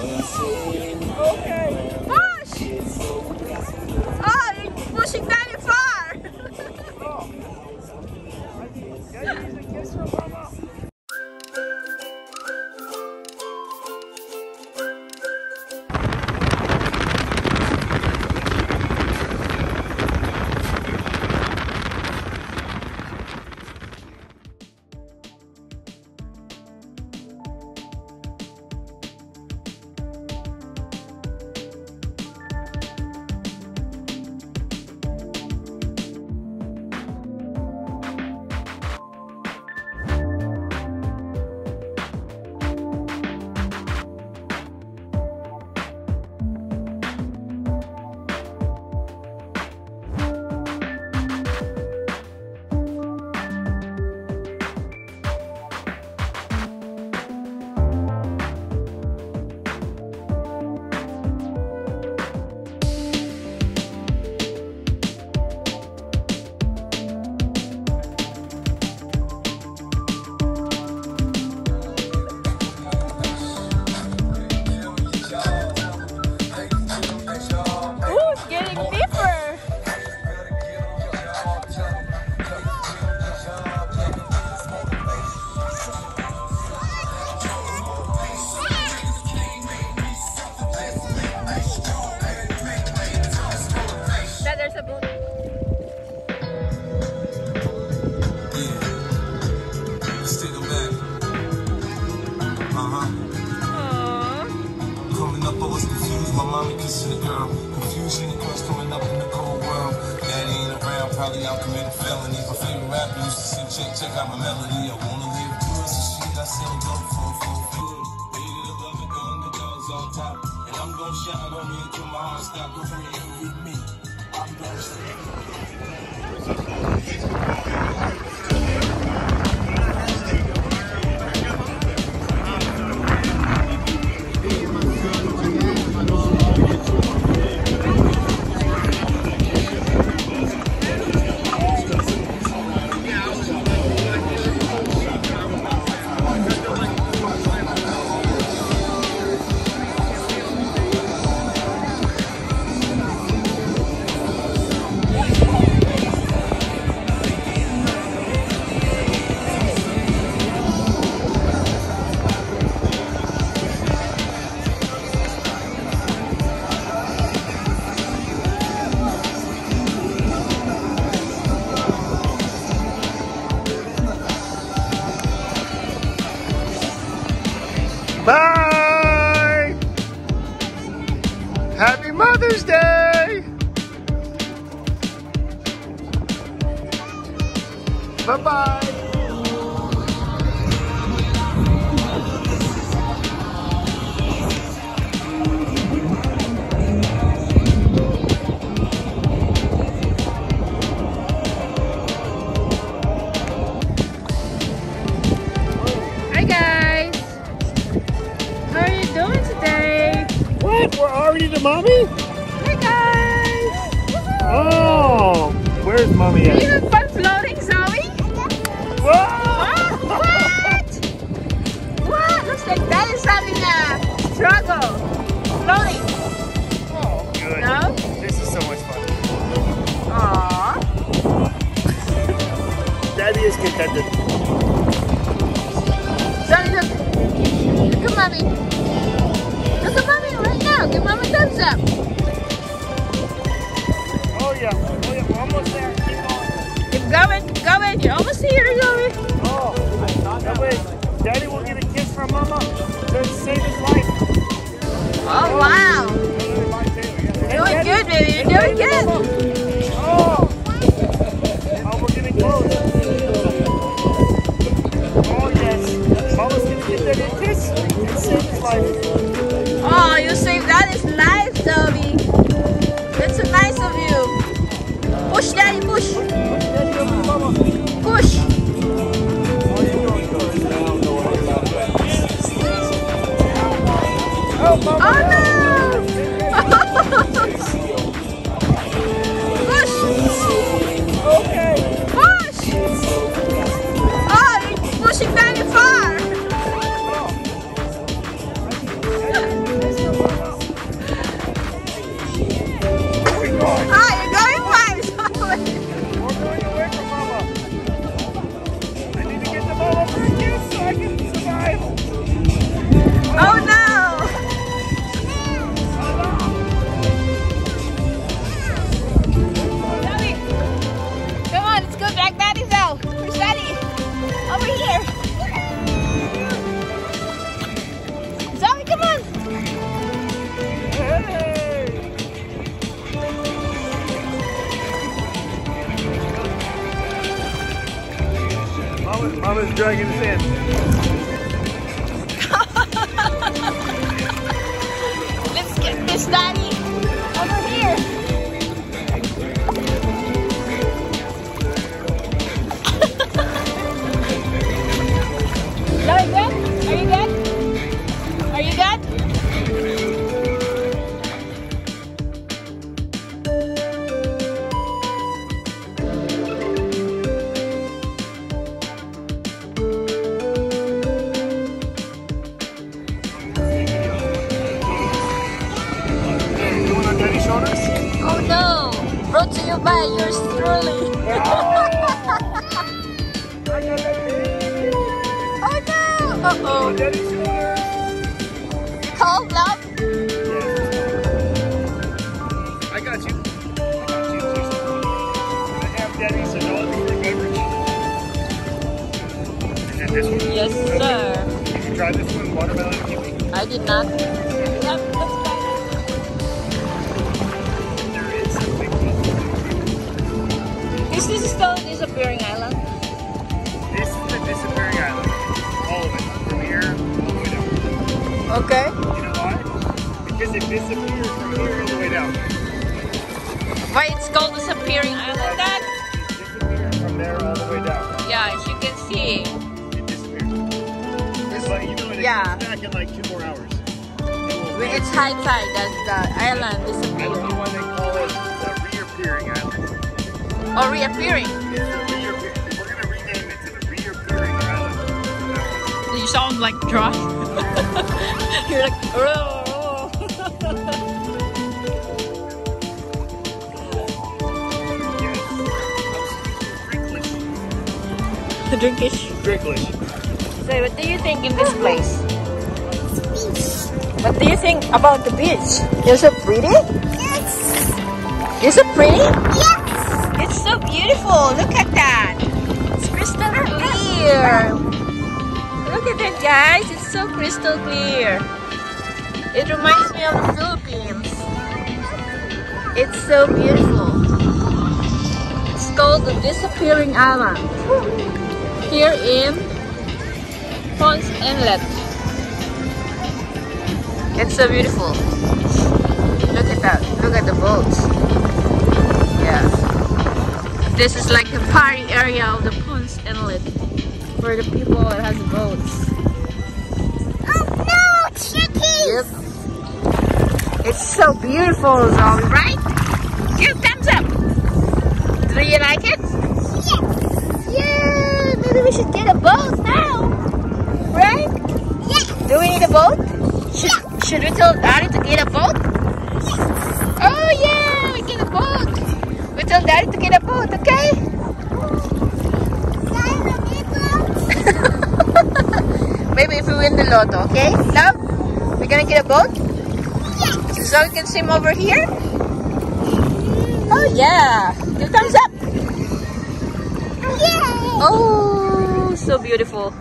Okay. Push! Oh, you're pushing very far! Mommy kissing a girl. Confusion and curse coming up in the cold world. Daddy ain't around, probably out committing felonies. My favorite rapper used to sing, check, check out my melody. I wanna live good, so shit, I sell dope for the the underdogs on top. And I'm gonna shine on me until my heart stop. Go for it with me. Bye. Happy Mother's Day. Bye bye where's mommy Are at? you fun floating, Zoe? Whoa! What? What? Looks like that is having a struggle. Floating. Oh, good. No? This is so much fun. Aww. Daddy is contented. Zoe, look. Look at mommy. Look at mommy right now. Give mom a thumbs up. Oh yeah. Oh yeah. We're almost there. Keep going. Keep going, keep going. You're almost here, Zoe. Oh, that way, Daddy will get a kiss from Mama to save his life. Oh, wow. You're Doing good, baby. You're doing good. Oh, oh, we're getting close. Oh yes, Mama's gonna get that kiss and save his life. Oh, you saved that is life, Zoe. You. Push, daddy, push. Daddy, Mama's dragging us in. Let's get this daddy want on Daddy's shoulders? Oh no! Brought to you by yours truly. oh no! Uh oh. Cold love? I got you. I got you. I have Daddy's adult beverage. Is this one? Yes, sir. Did you try this one? Watermelon kiwi? I did not. Is this still disappearing island? This is the disappearing island. All of it. From here all the way down. Okay. You know why? Because it disappeared from here all the way down. Why it's called disappearing island, Dad? It disappeared from there all the way down. Yeah, as you can see. It disappeared. But you know, it Yeah. comes back in like two more hours. It it's high tide, that's the island I don't disappears. know why they call it the reappearing island. Or reappearing. It's the reappearing. We're gonna rename it to the reappearing island. You sound like dry. You're like, oh. Yes. Cricklish. Drinkish. Cricklish. So, what do you think in this place? What do you think about the beach? You're so pretty? Yes. You're so pretty? Yes. So beautiful. Look at that. It's crystal clear. Look at that, guys. It's so crystal clear. It reminds me of the Philippines. It's so beautiful. It's called the Disappearing Island. Here in Ponce Inlet. It's so beautiful. Look at that. Look at the boats. Yeah. This is like the party area of the Ponce Inlet for the people that has boats. Oh no, Chicky! Yep. It's so beautiful, Zoe, right? Give thumbs up. Do you like it? Yes! Yeah, maybe we should get a boat now. Right? Yes! Do we need a boat? Should, should we tell Daddy to get a boat? Oh yeah, we get a boat. We tell Daddy to get a boat, okay? Maybe if we win the lotto, okay? Love? We're gonna get a boat? Yes! So we can swim over here? Oh yeah. Give thumbs up. Yay! Oh, so beautiful.